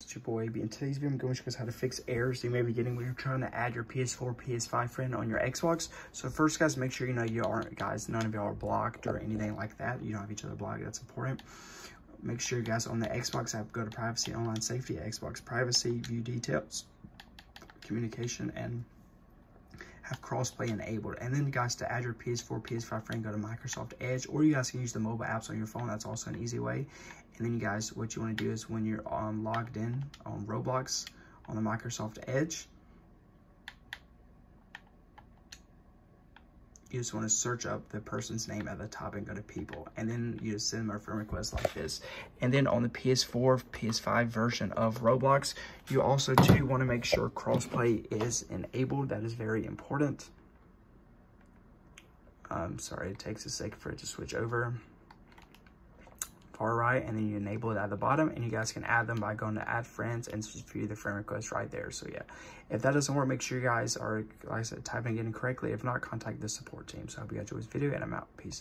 It's your boy AB. In today's video, I'm going to show you guys how to fix errors you may be getting when you're trying to add your PS4, PS5 friend on your Xbox. So first, guys, make sure you know you aren't, guys, none of y'all are blocked or anything like that. You don't have each other blocked. That's important. Make sure guys on the Xbox app, go to Privacy, Online Safety, Xbox Privacy, View Details, Communication, and have crossplay enabled. And then you guys, to add your PS4, PS5 friend, go to Microsoft Edge, or you guys can use the mobile apps on your phone. That's also an easy way. And then you guys, what you want to do is when you're um, logged in on Roblox on the Microsoft Edge, you just want to search up the person's name at the top and go to people. And then you just send them a friend request like this. And then on the PS4, PS5 version of Roblox, you also too want to make sure crossplay is enabled. That is very important. Um, sorry, it takes a second for it to switch over far right and then you enable it at the bottom and you guys can add them by going to add friends and view the friend request right there. So yeah. If that doesn't work make sure you guys are like i said typing it in correctly. If not contact the support team. So i hope you guys enjoyed this video and i'm out. Peace